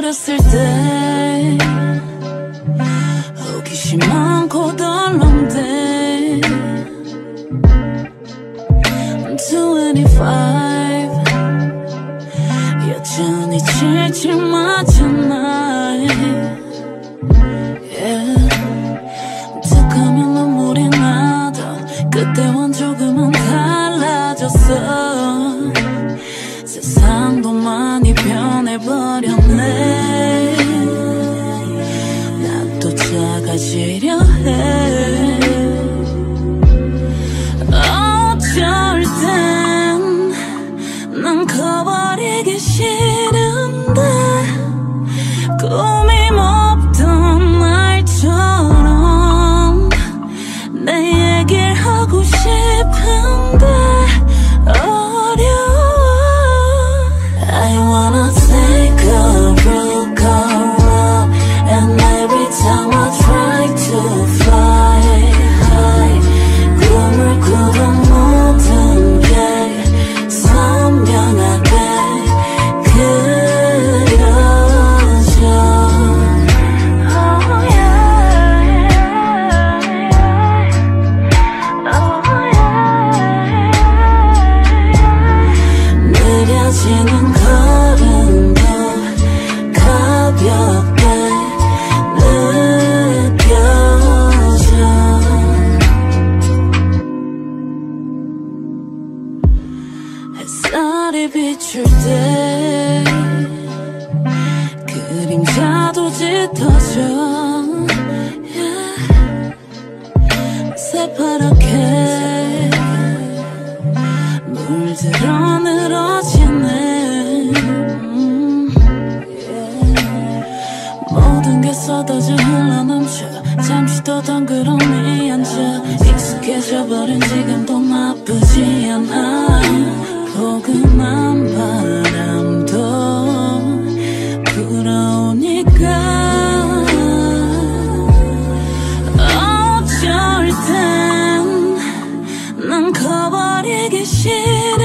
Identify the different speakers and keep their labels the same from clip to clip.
Speaker 1: 늦었을 때 호기심 많고 덜렁대. 25 여전히 질질 맞잖아 yeah. 툭하면 눈물이 나던 그때와 조금은 달라졌어 땐난 커버리기 싫은 햇살이 비출 때 그림자도 짙어져. 새파랗게 물들어 늘어지네. 음. 모든 게 쏟아져 흘러넘쳐. 잠시 더 덩그러니 앉아. 익숙해져 버린 지금도 나쁘지 난 커버리기 싫은데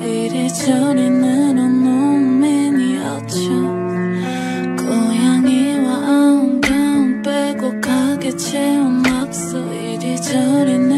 Speaker 1: 이래저래는 온몸 매니어처 고양이와 엉덩 빼고 가게 채운 막서 이리저리 내